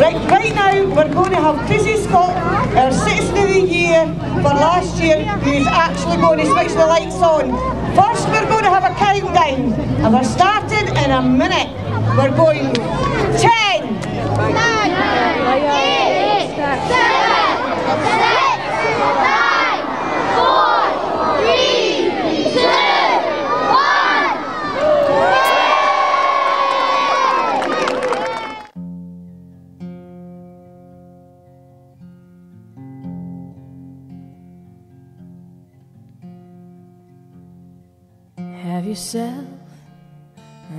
Right, right now we're going to have Chrissy Scott, our Citizen of the Year for last year, who's actually going to switch the lights on. First we're going to have a countdown, and we're starting in a minute. We're going 10, Have yourself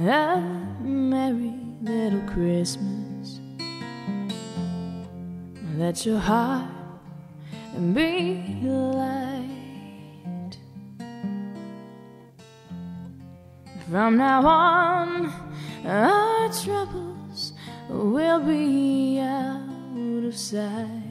a merry little Christmas. Let your heart be light. From now on, our troubles will be out of sight.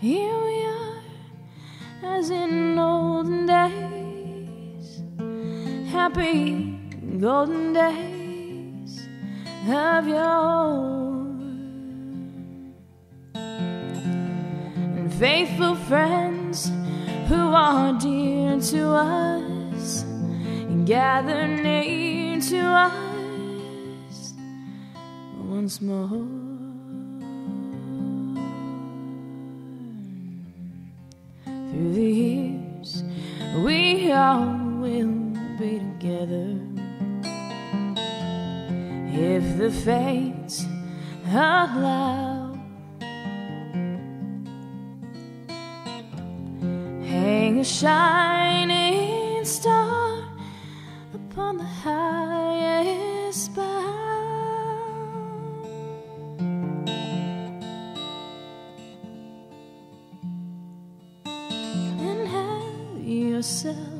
Here we are, as in olden days, happy golden days of yore, and faithful friends who are dear to us gather near to us once more. Through the years, we all will be together. If the fates allow, hang a shining star upon the highest yourself